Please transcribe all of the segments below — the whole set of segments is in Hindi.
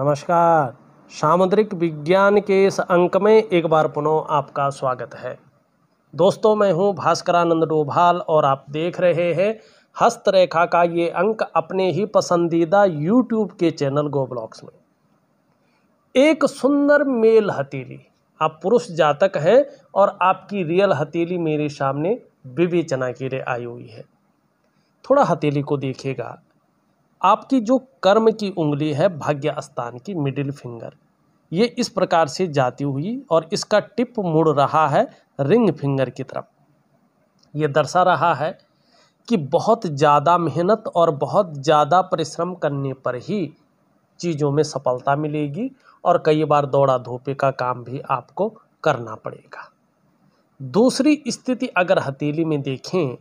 नमस्कार। सामुद्रिक विज्ञान के इस अंक में एक बार पुनः आपका स्वागत है। दोस्तों, मैं हूँ भास्करानंद डोभाल और आप देख रहे हैं हस्तरेखा का ये अंक अपने ही पसंदीदा यूट्यूब के चैनल गो ब्लॉक्स में। एक सुंदर मेल हथेली। आप पुरुष जातक हैं और आपकी रियल हथेली मेरे सामने विवेचना के लिए आई हुई है। थोड़ा हथेली को देखिएगा। आपकी जो कर्म की उंगली है भाग्य स्थान की मिडिल फिंगर ये इस प्रकार से जाती हुई और इसका टिप मुड़ रहा है रिंग फिंगर की तरफ़। ये दर्शा रहा है कि बहुत ज़्यादा मेहनत और बहुत ज़्यादा परिश्रम करने पर ही चीज़ों में सफलता मिलेगी और कई बार दौड़ा धोपे का काम भी आपको करना पड़ेगा। दूसरी स्थिति अगर हथेली में देखें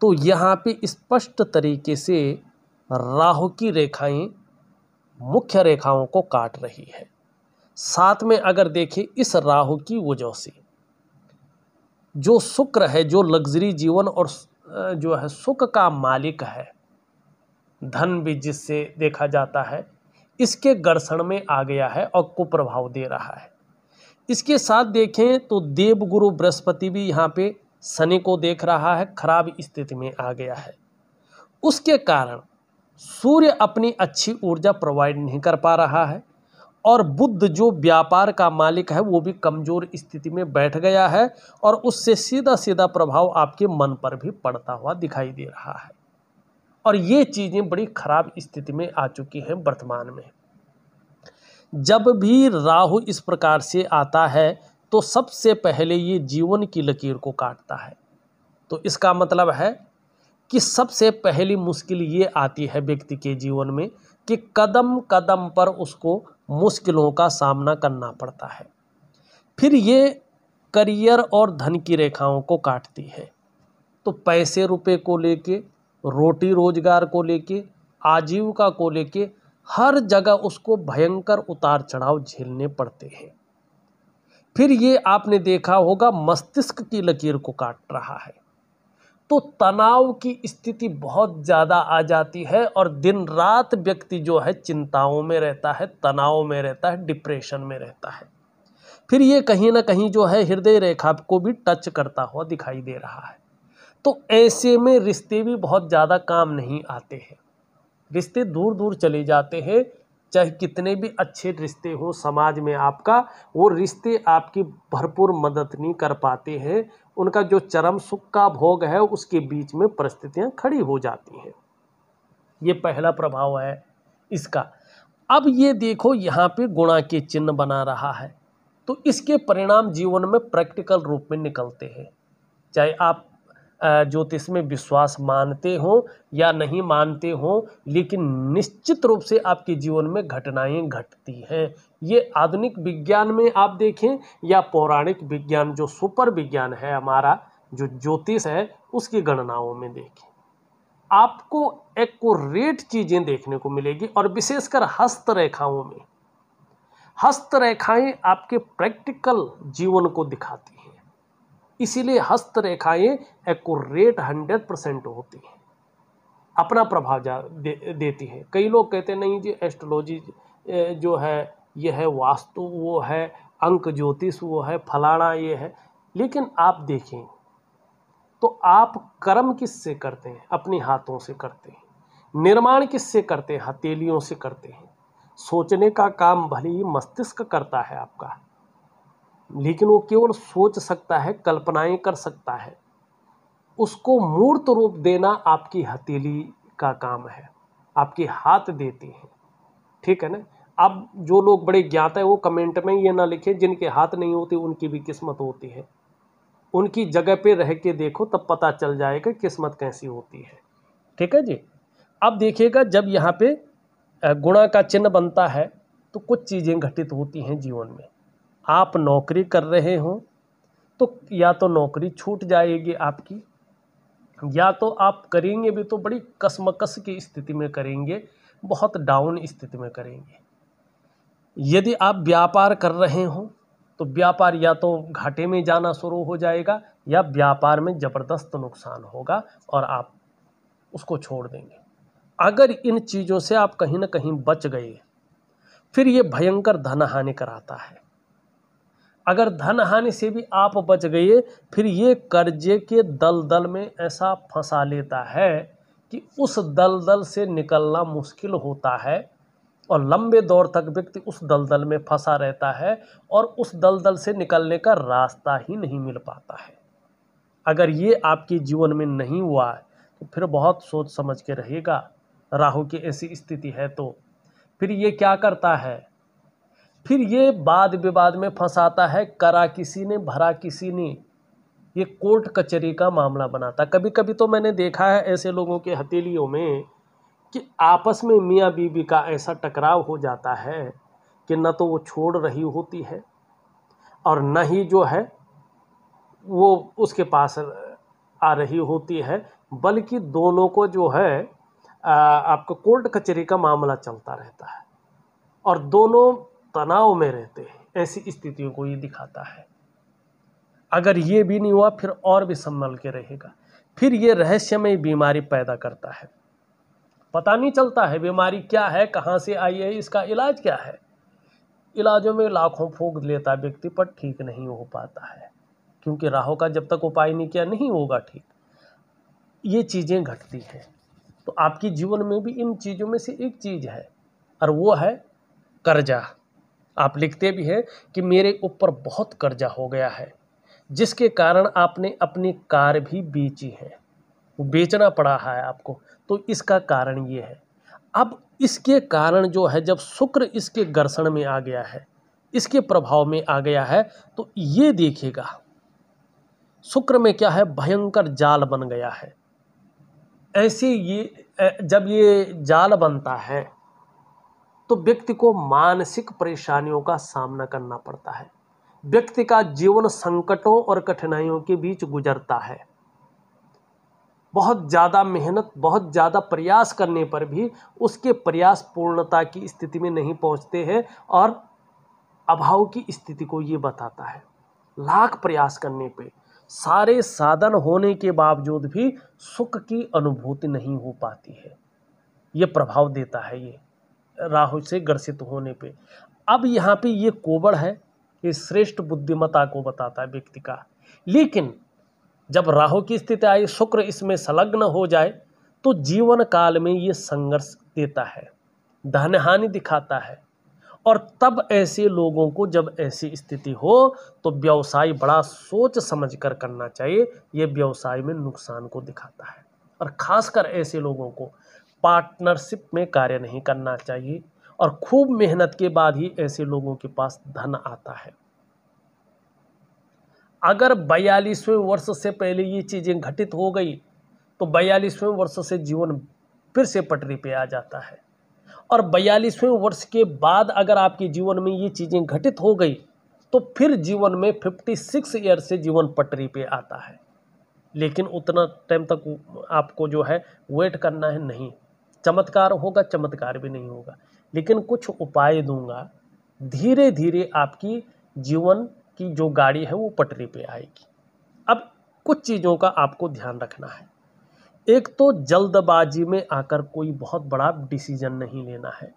तो यहाँ पे स्पष्ट तरीके से राहु की रेखाएँ मुख्य रेखाओं को काट रही है। साथ में अगर देखें इस राहु की वजह से, जो शुक्र है, जो लग्जरी जीवन और जो है सुख का मालिक है, धन भी जिससे देखा जाता है, इसके घर्षण में आ गया है और कुप्रभाव दे रहा है। इसके साथ देखें तो देवगुरु बृहस्पति भी यहाँ पे शनि को देख रहा है, खराब स्थिति में आ गया है। उसके कारण सूर्य अपनी अच्छी ऊर्जा प्रोवाइड नहीं कर पा रहा है और बुद्ध जो व्यापार का मालिक है, वो भी कमज़ोर स्थिति में बैठ गया है और उससे सीधा सीधा प्रभाव आपके मन पर भी पड़ता हुआ दिखाई दे रहा है। और ये चीज़ें बड़ी खराब स्थिति में आ चुकी हैं वर्तमान में। जब भी राहु इस प्रकार से आता है तो सबसे पहले ये जीवन की लकीर को काटता है। तो इसका मतलब है कि सबसे पहली मुश्किल ये आती है व्यक्ति के जीवन में कि कदम कदम पर उसको मुश्किलों का सामना करना पड़ता है। फिर ये करियर और धन की रेखाओं को काटती है। तो पैसे रुपए को लेके, रोटी रोज़गार को लेके, आजीविका को लेके हर जगह उसको भयंकर उतार चढ़ाव झेलने पड़ते हैं। फिर ये आपने देखा होगा, मस्तिष्क की लकीर को काट रहा है। तो तनाव की स्थिति बहुत ज़्यादा आ जाती है और दिन रात व्यक्ति जो है चिंताओं में रहता है, तनाव में रहता है, डिप्रेशन में रहता है। फिर ये कहीं ना कहीं जो है हृदय रेखा को भी टच करता हुआ दिखाई दे रहा है। तो ऐसे में रिश्ते भी बहुत ज़्यादा काम नहीं आते हैं। रिश्ते दूर दूर चले जाते हैं चाहे कितने भी अच्छे रिश्ते हों समाज में आपका, वो रिश्ते आपकी भरपूर मदद नहीं कर पाते हैं। उनका जो चरम सुख का भोग है, उसके बीच में परिस्थितियाँ खड़ी हो जाती हैं। ये पहला प्रभाव है इसका। अब ये देखो, यहाँ पे गुणा के चिन्ह बना रहा है। तो इसके परिणाम जीवन में प्रैक्टिकल रूप में निकलते हैं। चाहे आप ज्योतिष में विश्वास मानते हो या नहीं मानते हो, लेकिन निश्चित रूप से आपके जीवन में घटनाएँ घटती हैं। ये आधुनिक विज्ञान में आप देखें या पौराणिक विज्ञान, जो सुपर विज्ञान है हमारा, जो ज्योतिष है, उसकी गणनाओं में देखें। आपको एक्यूरेट चीज़ें देखने को मिलेगी और विशेषकर हस्तरेखाओं में। हस्तरेखाएँ आपके प्रैक्टिकल जीवन को दिखाती हैं। इसीलिए हस्तरेखाएँ एक्यूरेट हंड्रेड परसेंट होती हैं। अपना प्रभाव जा दे, देती हैं। कई लोग कहते नहीं जी एस्ट्रोलॉजी जो है यह है वास्तु वो है अंक ज्योतिष वो है फलाना ये है। लेकिन आप देखें तो आप कर्म किससे करते हैं? अपने हाथों से करते हैं। निर्माण किससे करते हैं? हथेलियों से करते हैं। सोचने का काम भले ही मस्तिष्क करता है आपका। लेकिन वो केवल सोच सकता है, कल्पनाएँ कर सकता है। उसको मूर्त रूप देना आपकी हथेली का काम है, आपके हाथ देते हैं। ठीक है ना? अब जो लोग बड़े ज्ञात है, वो कमेंट में ये ना लिखें, जिनके हाथ नहीं होते, उनकी भी किस्मत होती है। उनकी जगह पे रह के देखो, तब पता चल जाएगा किस्मत कैसी होती है। ठीक है जी? अब देखिएगा, जब यहाँ पे गुणा का चिन्ह बनता है तो कुछ चीज़ें घटित होती हैं जीवन में। आप नौकरी कर रहे हो तो या तो नौकरी छूट जाएगी आपकी, या तो आप करेंगे भी तो बड़ी कसमकस की स्थिति में करेंगे, बहुत डाउन स्थिति में करेंगे। यदि आप व्यापार कर रहे हो तो व्यापार या तो घाटे में जाना शुरू हो जाएगा, या व्यापार में ज़बरदस्त नुकसान होगा और आप उसको छोड़ देंगे। अगर इन चीज़ों से आप कहीं ना कहीं बच गए, फिर ये भयंकर धन हानि कराता है। अगर धन हानि से भी आप बच गए, फिर ये कर्जे के दलदल में ऐसा फंसा लेता है कि उस दलदल से निकलना मुश्किल होता है और लंबे दौर तक व्यक्ति उस दलदल में फंसा रहता है और उस दलदल से निकलने का रास्ता ही नहीं मिल पाता है। अगर ये आपके जीवन में नहीं हुआ है तो फिर बहुत सोच समझ के रहेगा राहु की ऐसी स्थिति है तो फिर ये क्या करता है? फिर ये वाद विवाद में फंसाता है, करा किसी ने, भरा किसी ने। ये कोर्ट कचहरी का मामला बनाता। कभी कभी तो मैंने देखा है ऐसे लोगों के हथेलियों में कि आपस में मियाँ बीबी का ऐसा टकराव हो जाता है कि न तो वो छोड़ रही होती है और न ही जो है वो उसके पास आ रही होती है, बल्कि दोनों को जो है आपका कोर्ट कचहरी का मामला चलता रहता है। और दोनों तनाव में रहते हैं, ऐसी स्थितियों को ये दिखाता है। अगर ये भी नहीं हुआ, फिर और भी संभल के रहेगा। फिर ये रहस्यमय बीमारी पैदा करता है। पता नहीं चलता है बीमारी क्या है, कहाँ से आई है, इसका इलाज क्या है। इलाजों में लाखों फूक लेता व्यक्ति, पर ठीक नहीं हो पाता है। क्योंकि राहों का जब तक उपाय नहीं किया, नहीं होगा ठीक। ये चीज़ें घटती हैं। तो आपके जीवन में भी इन चीज़ों में से एक चीज़ है, और वो है कर्जा। आप लिखते भी हैं कि मेरे ऊपर बहुत कर्जा हो गया है, जिसके कारण आपने अपनी कार भी बेची है। बेचना पड़ा है आपको तो इसका कारण ये है। अब इसके कारण जो है, जब शुक्र इसके घर्षण में आ गया है, इसके प्रभाव में आ गया है तो ये देखेगा शुक्र में क्या है, भयंकर जाल बन गया है। ऐसे ये जब ये जाल बनता है तो व्यक्ति को मानसिक परेशानियों का सामना करना पड़ता है। व्यक्ति का जीवन संकटों और कठिनाइयों के बीच गुजरता है। बहुत ज़्यादा मेहनत, बहुत ज़्यादा प्रयास करने पर भी उसके प्रयास पूर्णता की स्थिति में नहीं पहुँचते हैं और अभाव की स्थिति को ये बताता है। लाख प्रयास करने पे, सारे साधन होने के बावजूद भी सुख की अनुभूति नहीं हो पाती है। ये प्रभाव देता है ये। राहु से ग्रसित होने पे। अब यहाँ पे ये कोबड़ है, ये श्रेष्ठ बुद्धिमता को बताता है व्यक्ति का। लेकिन जब राहु की स्थिति आई शुक्र इसमें संलग्न हो जाए तो जीवन काल में ये संघर्ष देता है, धन हानि दिखाता है। और तब ऐसे लोगों को जब ऐसी स्थिति हो तो व्यवसाय बड़ा सोच समझ कर करना चाहिए, ये व्यवसाय में नुकसान को दिखाता है। और ख़ासकर ऐसे लोगों को पार्टनरशिप में कार्य नहीं करना चाहिए और खूब मेहनत के बाद ही ऐसे लोगों के पास धन आता है। अगर बयालीसवें वर्ष से पहले ये चीज़ें घटित हो गई तो बयालीसवें वर्ष से जीवन फिर से पटरी पे आ जाता है। और बयालीसवें वर्ष के बाद अगर आपके जीवन में ये चीज़ें घटित हो गई तो फिर जीवन में 56 ईयर से जीवन पटरी पे आता है। लेकिन उतना टाइम तक आपको जो है वेट करना है नहीं। चमत्कार होगा, चमत्कार भी नहीं होगा। लेकिन कुछ उपाय दूँगा। धीरे धीरे आपकी जीवन की जो गाड़ी है, वो पटरी पे आएगी। अब कुछ चीज़ों का आपको ध्यान रखना है। एक तो जल्दबाजी में आकर कोई बहुत बड़ा डिसीज़न नहीं लेना है।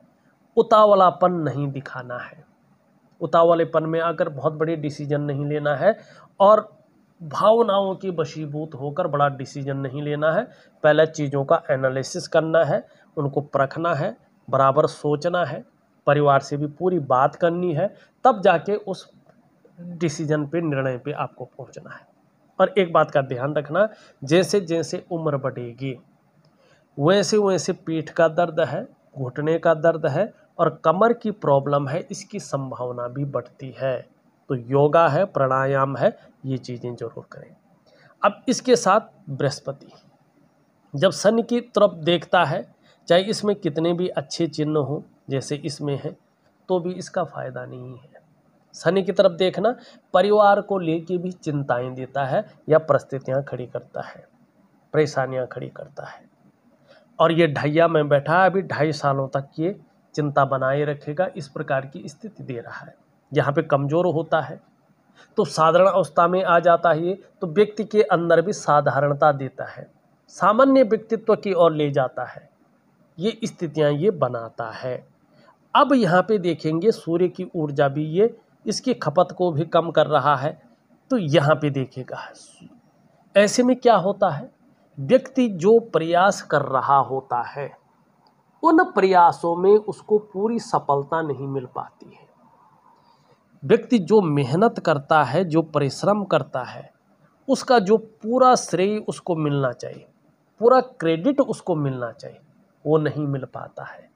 उतावलापन नहीं दिखाना है। उतावलेपन में आकर बहुत बड़े डिसीज़न नहीं लेना है और भावनाओं की बशीभूत होकर बड़ा डिसीज़न नहीं लेना है। पहले चीज़ों का एनालिसिस करना है, उनको परखना है, बराबर सोचना है, परिवार से भी पूरी बात करनी है, तब जाके उस डिसीज़न पे, निर्णय पे आपको पहुँचना है। और एक बात का ध्यान रखना, जैसे जैसे उम्र बढ़ेगी, वैसे वैसे पीठ का दर्द है, घुटने का दर्द है और कमर की प्रॉब्लम है, इसकी संभावना भी बढ़ती है। तो योगा है, प्राणायाम है, ये चीज़ें ज़रूर करें। अब इसके साथ बृहस्पति। जब सन की तरफ़ देखता है, चाहे इसमें कितने भी अच्छे चिन्ह हों, जैसे इसमें है तो भी इसका फ़ायदा नहीं है। शनि की तरफ़ देखना, परिवार को लेके भी चिंताएँ देता है या परिस्थितियाँ खड़ी करता है, परेशानियाँ खड़ी करता है। और ये ढैया में बैठा है अभी ढाई सालों तक ये चिंता बनाए रखेगा, इस प्रकार की स्थिति दे रहा है। यहाँ पे कमज़ोर होता है तो साधारण अवस्था में आ जाता है ये तो व्यक्ति के अंदर भी साधारणता देता है। सामान्य व्यक्तित्व की ओर ले जाता है। ये स्थितियाँ ये बनाता है। अब यहाँ पे देखेंगे सूर्य की ऊर्जा भी ये, इसकी खपत को भी कम कर रहा है तो यहाँ पे देखेगा। ऐसे में क्या होता है? व्यक्ति जो प्रयास कर रहा होता है, उन प्रयासों में उसको पूरी सफलता नहीं मिल पाती है। व्यक्ति जो मेहनत करता है, जो परिश्रम करता है, उसका जो पूरा श्रेय उसको मिलना चाहिए, पूरा क्रेडिट उसको मिलना चाहिए, वो नहीं मिल पाता है।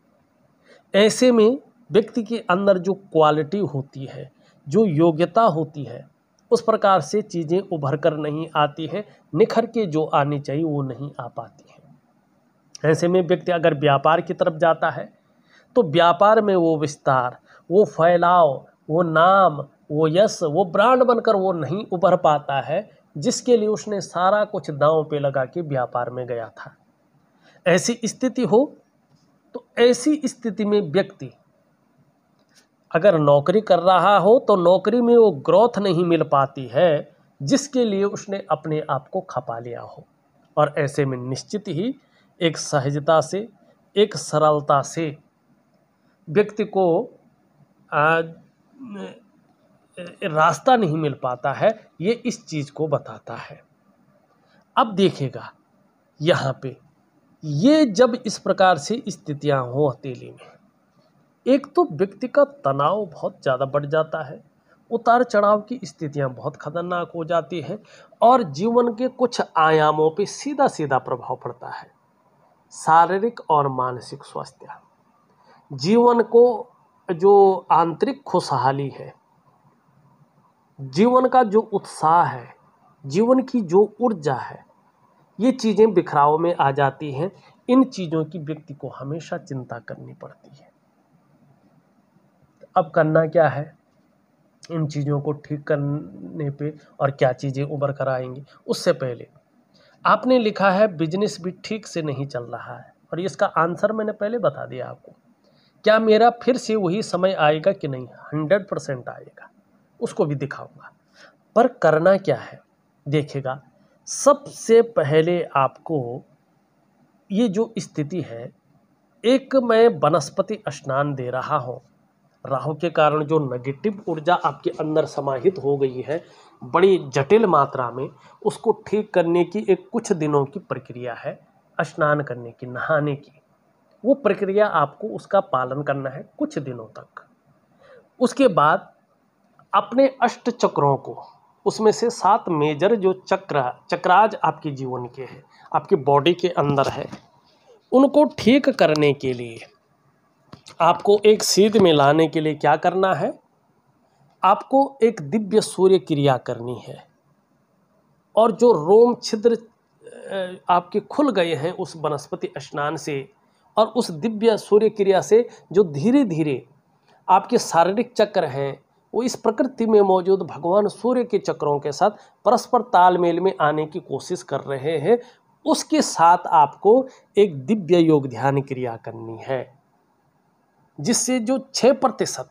ऐसे में व्यक्ति के अंदर जो क्वालिटी होती है, जो योग्यता होती है, उस प्रकार से चीज़ें उभर कर नहीं आती हैं, निखर के जो आनी चाहिए वो नहीं आ पाती हैं। ऐसे में व्यक्ति अगर व्यापार की तरफ़ जाता है तो व्यापार में वो विस्तार, वो फैलाव वो नाम, वो यश वो ब्रांड बनकर वो नहीं उभर पाता है, जिसके लिए उसने सारा कुछ दांव पे लगा के व्यापार में गया था। ऐसी स्थिति हो तो ऐसी स्थिति में व्यक्ति अगर नौकरी कर रहा हो तो नौकरी में वो ग्रोथ नहीं मिल पाती है, जिसके लिए उसने अपने आप को खपा लिया हो। और ऐसे में निश्चित ही एक सहजता से, एक सरलता से व्यक्ति को रास्ता नहीं मिल पाता है, ये इस चीज़ को बताता है। अब देखेगा, यहाँ पे, ये जब इस प्रकार से स्थितियाँ हो हथेली में, एक तो व्यक्ति का तनाव बहुत ज़्यादा बढ़ जाता है, उतार चढ़ाव की स्थितियाँ बहुत खतरनाक हो जाती हैं, और जीवन के कुछ आयामों पे सीधा सीधा प्रभाव पड़ता है, शारीरिक और मानसिक स्वास्थ्य। जीवन को जो आंतरिक खुशहाली है, जीवन का जो उत्साह है, जीवन की जो ऊर्जा है, ये चीज़ें बिखराव में आ जाती हैं। इन चीज़ों की व्यक्ति को हमेशा चिंता करनी पड़ती है। अब करना क्या है? इन चीज़ों को ठीक करने पे और क्या चीज़ें उभर कर आएँगी? उससे पहले, आपने लिखा है, बिज़नेस भी ठीक से नहीं चल रहा है। और इसका आंसर मैंने पहले बता दिया आपको। क्या मेरा फिर से वही समय आएगा कि नहीं? हंड्रेड परसेंट आएगा। उसको भी दिखाऊँगा। पर करना क्या है? देखेगा, सबसे पहले आपको ये जो स्थिति है, एक मैं वनस्पति स्नान दे रहा हूँ। राहु के कारण जो नेगेटिव ऊर्जा आपके अंदर समाहित हो गई है, बड़ी जटिल मात्रा में, उसको ठीक करने की एक कुछ दिनों की प्रक्रिया है, स्नान करने की, नहाने की। वो प्रक्रिया आपको उसका पालन करना है कुछ दिनों तक। उसके बाद अपने अष्ट चक्रों को, उसमें से सात मेजर जो चक्र, चक्राज आपके जीवन के हैं, आपकी बॉडी के अंदर है, उनको ठीक करने के लिए, आपको एक सीध में लाने के लिए क्या करना है? आपको एक दिव्य सूर्य क्रिया करनी है। और जो रोम छिद्र आपके खुल गए हैं उस वनस्पति स्नान से और उस दिव्य सूर्य क्रिया से जो धीरे धीरे आपके शारीरिक चक्र हैं, वो इस प्रकृति में मौजूद भगवान सूर्य के चक्रों के साथ परस्पर तालमेल में आने की कोशिश कर रहे हैं, उसके साथ आपको एक दिव्य योग ध्यान क्रिया करनी है, जिससे जो छः प्रतिशत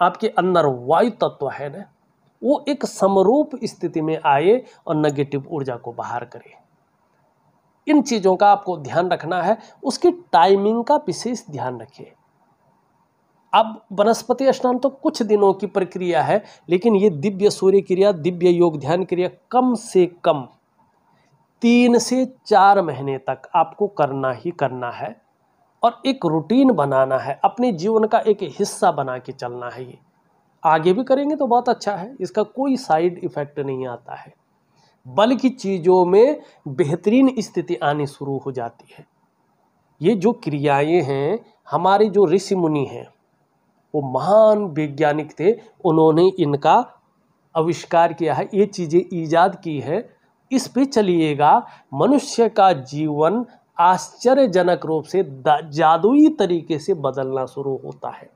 आपके अंदर वायु तत्व है ना, वो एक समरूप स्थिति में आए और नेगेटिव ऊर्जा को बाहर करे। इन चीज़ों का आपको ध्यान रखना है, उसकी टाइमिंग का विशेष ध्यान रखिए। अब वनस्पति स्नान तो कुछ दिनों की प्रक्रिया है, लेकिन ये दिव्य सूर्य क्रिया दिव्य योग ध्यान क्रिया कम से कम तीन से चार महीने तक आपको करना ही करना है और एक रूटीन बनाना है, अपने जीवन का एक हिस्सा बना के चलना है ये। आगे भी करेंगे तो बहुत अच्छा है, इसका कोई साइड इफ़ेक्ट नहीं आता है। बल्कि चीज़ों में बेहतरीन स्थिति आनी शुरू हो जाती है। ये जो क्रियाएँ हैं, हमारे जो ऋषि मुनि हैं, वो महान वैज्ञानिक थे, उन्होंने इनका आविष्कार किया है, ये चीज़ें ईजाद की है। इस पे चलिएगा, मनुष्य का जीवन आश्चर्यजनक रूप से जादुई तरीके से बदलना शुरू होता है।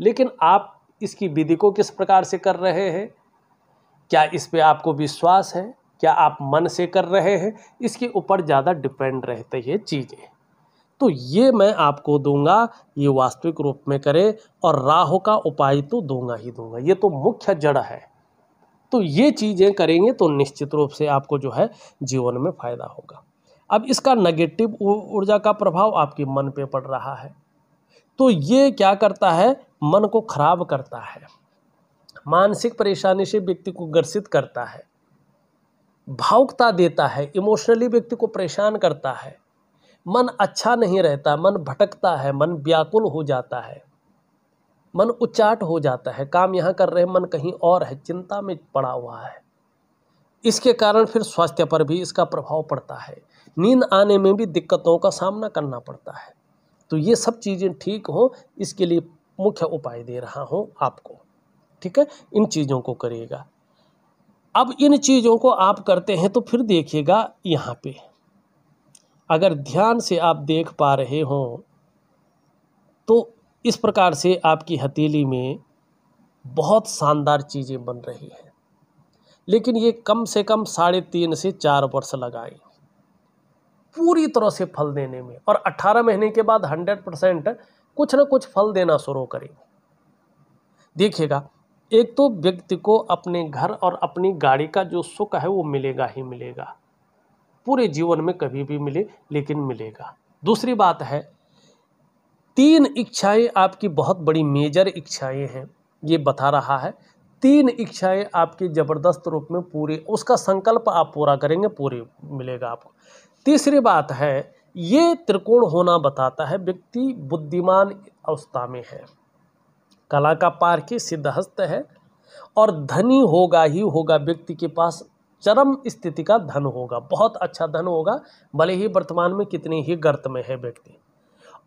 लेकिन आप इसकी विधि को किस प्रकार से कर रहे हैं? क्या इस पे आपको विश्वास है? क्या आप मन से कर रहे हैं? इसके ऊपर ज़्यादा डिपेंड रहते हैं चीज़ें। तो ये मैं आपको दूँगा, ये वास्तविक रूप में करें और राहु का उपाय तो दूँगा ही दूँगा। ये तो मुख्य जड़ है। तो ये चीज़ें करेंगे तो निश्चित रूप से आपको जो है जीवन में फ़ायदा होगा। अब इसका नेगेटिव ऊर्जा का प्रभाव आपके मन पे पड़ रहा है। तो ये क्या करता है? मन को खराब करता है। मानसिक परेशानी से व्यक्ति को ग्रसित करता है। भावुकता देता है इमोशनली व्यक्ति को परेशान करता है। मन अच्छा नहीं रहता, मन भटकता है, मन व्याकुल हो जाता है। मन उच्चाट हो जाता है, काम यहाँ कर रहे मन कहीं और है, चिंता में पड़ा हुआ है। इसके कारण फिर स्वास्थ्य पर भी इसका प्रभाव पड़ता है। नींद आने में भी दिक्कतों का सामना करना पड़ता है। तो ये सब चीज़ें ठीक हो, इसके लिए मुख्य उपाय दे रहा हूँ आपको। ठीक है? इन चीज़ों को करिएगा। अब इन चीज़ों को आप करते हैं तो फिर देखिएगा यहाँ पे। अगर ध्यान से आप देख पा रहे हो तो इस प्रकार से आपकी हथेली में बहुत शानदार चीज़ें बन रही हैं। लेकिन ये कम से कम साढ़े तीन से चार वर्ष लगाए। पूरी तरह से फल देने में और 18 महीने के बाद 100 परसेंट कुछ ना कुछ फल देना शुरू करें देखिएगा एक तो व्यक्ति को अपने घर और अपनी गाड़ी का जो सुख है वो मिलेगा ही मिलेगा। पूरे जीवन में कभी भी मिले, लेकिन मिलेगा। दूसरी बात है, तीन इच्छाएँ आपकी बहुत बड़ी मेजर इच्छाएँ हैं, ये बता रहा है। तीन इच्छाएँ आपकी ज़बरदस्त रूप में पूरी, उसका संकल्प आप पूरा करेंगे, पूरी मिलेगा आपको। तीसरी बात है, ये त्रिकोण होना बताता है, व्यक्ति बुद्धिमान अवस्था में है। कला का पार की सिद्धहस्त है और धनी होगा ही होगा, व्यक्ति के पास चरम स्थिति का धन होगा, बहुत अच्छा धन होगा, भले ही वर्तमान में कितनी ही गर्त में है व्यक्ति।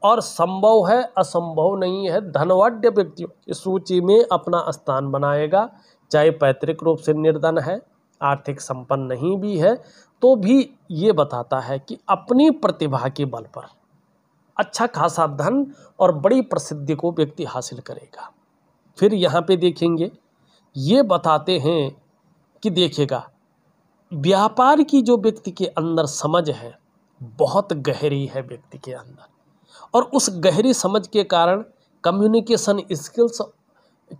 और संभव है, असंभव नहीं है, धनवाड्य व्यक्ति इस सूची में अपना स्थान बनाएगा, चाहे पैतृक रूप से निर्धन है, आर्थिक संपन्न नहीं भी है तो भी ये बताता है कि अपनी प्रतिभा के बल पर अच्छा खासा धन और बड़ी प्रसिद्धि को व्यक्ति हासिल करेगा। फिर यहाँ पे देखेंगे, ये बताते हैं कि देखिएगा, व्यापार की जो व्यक्ति के अंदर समझ है, बहुत गहरी है व्यक्ति के अंदर। और उस गहरी समझ के कारण कम्युनिकेशन स्किल्स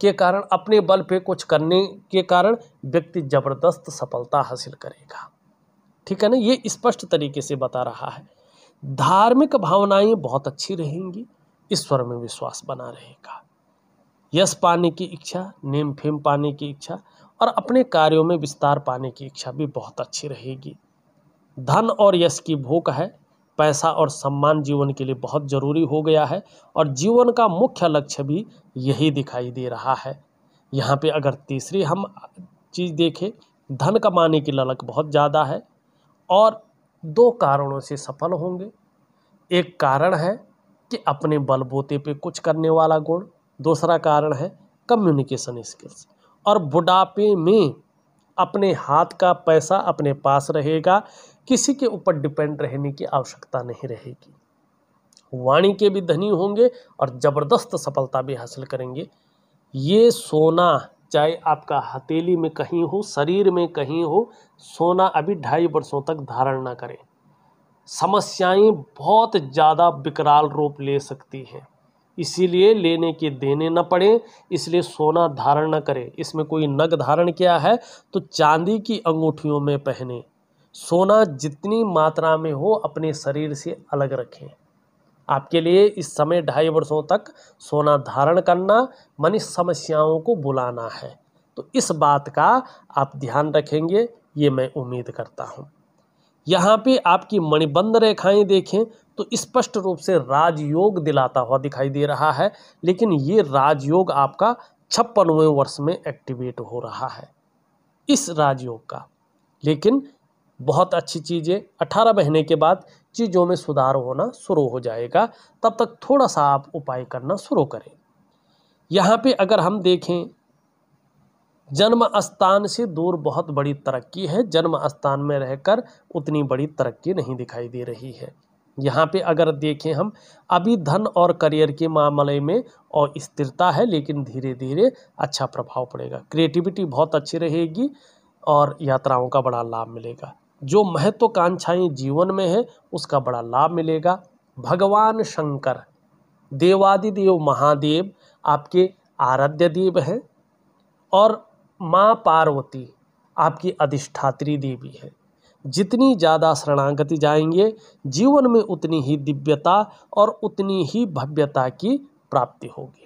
के कारण, अपने बल पे कुछ करने के कारण, व्यक्ति ज़बरदस्त सफलता हासिल करेगा। ठीक है ना? ये स्पष्ट तरीके से बता रहा है। धार्मिक भावनाएँ बहुत अच्छी रहेंगी। ईश्वर में विश्वास बना रहेगा। यश पाने की इच्छा, नेम फेम पाने की इच्छा और अपने कार्यों में विस्तार पाने की इच्छा भी बहुत अच्छी रहेगी। धन और यश की भूख है। पैसा और सम्मान जीवन के लिए बहुत ज़रूरी हो गया है और जीवन का मुख्य लक्ष्य भी यही दिखाई दे रहा है। यहाँ पे अगर तीसरी हम चीज़ देखें, धन कमाने की ललक बहुत ज़्यादा है और दो कारणों से सफल होंगे। एक कारण है कि अपने बलबूते पे कुछ करने वाला गुण। दूसरा कारण है कम्युनिकेशन स्किल्स और बुढ़ापे में अपने हाथ का पैसा अपने पास रहेगा, किसी के ऊपर डिपेंड रहने की आवश्यकता नहीं रहेगी। वाणी के भी धनी होंगे और ज़बरदस्त सफलता भी हासिल करेंगे। ये सोना चाहे आपका हथेली में कहीं हो, शरीर में कहीं हो, सोना अभी ढाई वर्षों तक धारण ना करें। समस्याएँ बहुत ज़्यादा विकराल रूप ले सकती हैं। इसीलिए लेने के देने न पड़े, इसलिए सोना धारण न करें। इसमें कोई नग धारण किया है तो चांदी की अंगूठियों में पहने। सोना जितनी मात्रा में हो, अपने शरीर से अलग रखें। आपके लिए इस समय ढाई वर्षों तक सोना धारण करना, मन समस्याओं को बुलाना है। तो इस बात का आप ध्यान रखेंगे, ये मैं उम्मीद करता हूँ। यहाँ पे आपकी मणिबंध रेखाएँ देखें तो स्पष्ट रूप से राजयोग दिलाता हुआ दिखाई दे रहा है, लेकिन ये राजयोग आपका छप्पनवें वर्ष में एक्टिवेट हो रहा है। इस राजयोग का। लेकिन बहुत अच्छी चीज़ है अठारह महीने के बाद चीज़ों में सुधार होना शुरू हो जाएगा, तब तक थोड़ा सा आप उपाय करना शुरू करें। यहाँ पे अगर हम देखें, जन्म स्थान से दूर बहुत बड़ी तरक्की है, जन्म स्थान में रहकर उतनी बड़ी तरक्की नहीं दिखाई दे रही है। यहाँ पे अगर देखें हम, अभी धन और करियर के मामले में और स्थिरता है, लेकिन धीरे धीरे अच्छा प्रभाव पड़ेगा। क्रिएटिविटी बहुत अच्छी रहेगी और यात्राओं का बड़ा लाभ मिलेगा। जो महत्वाकांक्षाएँ जीवन में है, उसका बड़ा लाभ मिलेगा। भगवान शंकर, देवादिदेव महादेव आपके आराध्य देव हैं और माँ पार्वती आपकी अधिष्ठात्री देवी है। जितनी ज़्यादा शरणागति जाएँगे, जीवन में उतनी ही दिव्यता और उतनी ही भव्यता की प्राप्ति होगी।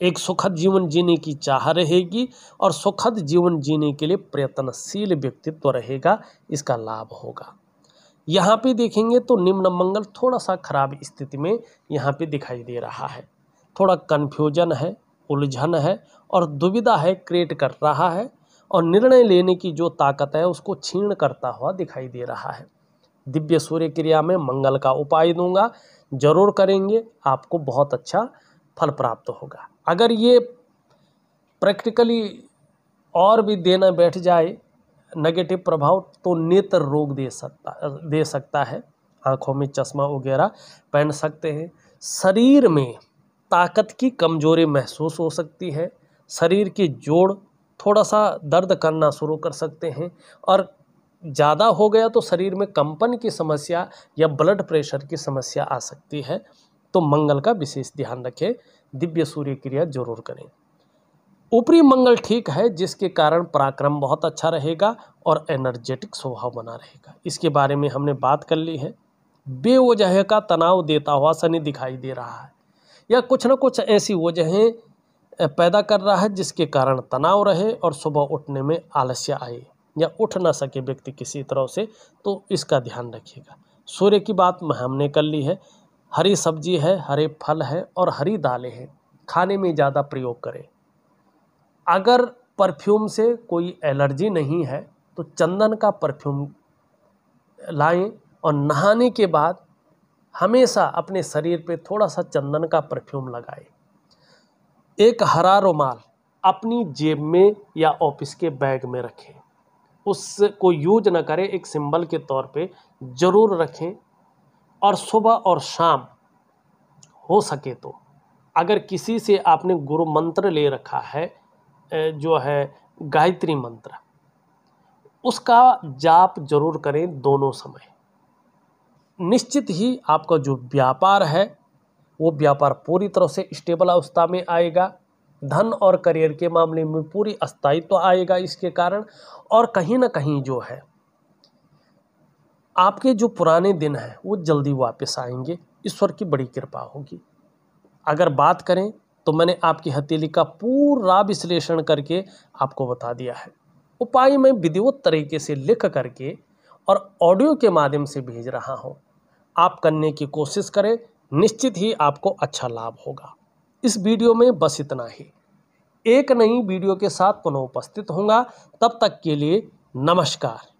एक सुखद जीवन जीने की चाह रहेगी और सुखद जीवन जीने के लिए प्रयत्नशील व्यक्तित्व रहेगा, इसका लाभ होगा। यहाँ पे देखेंगे तो निम्न मंगल थोड़ा सा खराब स्थिति में यहाँ पे दिखाई दे रहा है। थोड़ा कन्फ्यूज़न है, उलझन है और दुविधा है क्रिएट कर रहा है और निर्णय लेने की जो ताकत है, उसको छीण करता हुआ दिखाई दे रहा है। दिव्य सूर्य क्रिया में मंगल का उपाय दूँगा, ज़रूर करेंगे, आपको बहुत अच्छा फल प्राप्त होगा। अगर ये प्रैक्टिकली और भी देना बैठ जाए नेगेटिव प्रभाव तो नेत्र रोग दे सकता दे सकता है। आँखों में चश्मा वगैरह पहन सकते हैं। शरीर में ताकत की कमज़ोरी महसूस हो सकती है। शरीर की जोड़ थोड़ा सा दर्द करना शुरू कर सकते हैं। और ज़्यादा हो गया तो शरीर में कंपन की समस्या या ब्लड प्रेशर की समस्या आ सकती है। तो मंगल का विशेष ध्यान रखें। दिव्य सूर्य क्रिया ज़रूर करें। ऊपरी मंगल ठीक है, जिसके कारण पराक्रम बहुत अच्छा रहेगा और एनर्जेटिक स्वभाव बना रहेगा। इसके बारे में हमने बात कर ली है। बेवजह का तनाव देता हुआ शनि दिखाई दे रहा है। या कुछ ना कुछ ऐसी वजहें पैदा कर रहा है जिसके कारण तनाव रहे और सुबह उठने में आलस्य आए। या उठ ना सके व्यक्ति किसी तरह से तो इसका ध्यान रखिएगा। सूर्य की बात हमने कर ली है। हरी सब्ज़ी है, हरे फल है और हरी दालें हैं। खाने में ज़्यादा प्रयोग करें। अगर परफ्यूम से कोई एलर्जी नहीं है तो चंदन का परफ्यूम लाएँ और नहाने के बाद हमेशा अपने शरीर पे थोड़ा सा चंदन का परफ्यूम लगाएँ। एक हरा रुमाल अपनी जेब में या ऑफ़िस के बैग में रखें। उसको यूज़ ना करें, एक सिंबल के तौर पे ज़रूर रखें। और सुबह और शाम हो सके तो। अगर किसी से आपने गुरु मंत्र ले रखा है जो है गायत्री मंत्र, उसका जाप ज़रूर करें दोनों समय। निश्चित ही आपका जो व्यापार है, वो व्यापार पूरी तरह से स्टेबल अवस्था में आएगा। धन और करियर के मामले में पूरी अस्थायित्व तो आएगा इसके कारण, और कहीं ना कहीं जो है आपके जो पुराने दिन हैं, वो जल्दी वापस आएँगे। ईश्वर की बड़ी कृपा होगी। अगर बात करें तो मैंने आपकी हथेली का पूरा विश्लेषण करके आपको बता दिया है। उपाय मैं विधिवत तरीके से लिख करके और ऑडियो के माध्यम से भेज रहा हूँ। आप करने की कोशिश करें, निश्चित ही आपको अच्छा लाभ होगा। इस वीडियो में बस इतना ही। एक नई वीडियो के साथ पुनः उपस्थित होगा तब तक के लिए नमस्कार।